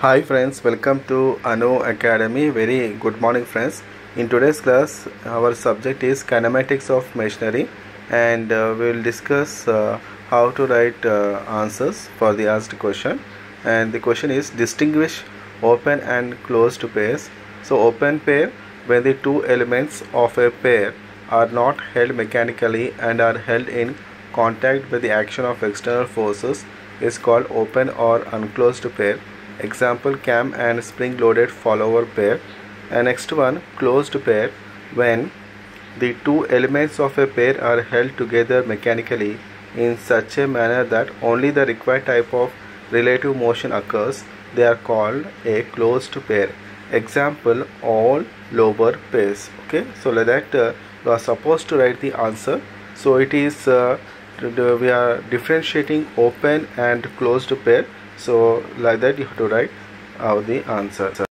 Hi friends, welcome to Anu Academy. Very good morning friends. In today's class, our subject is kinematics of machinery and uh, we will discuss uh, how to write uh, answers for the asked question. And the question is distinguish open and closed pairs. So open pair when the two elements of a pair are not held mechanically and are held in contact by the action of external forces is called open or unclosed pair example cam and spring loaded follower pair. And next one closed pair. When the two elements of a pair are held together mechanically in such a manner that only the required type of relative motion occurs they are called a closed pair. Example all lower pairs. Okay so like that uh, you are supposed to write the answer. So it is uh, Uh, we are differentiating open and closed pair. So like that you have to write out the answer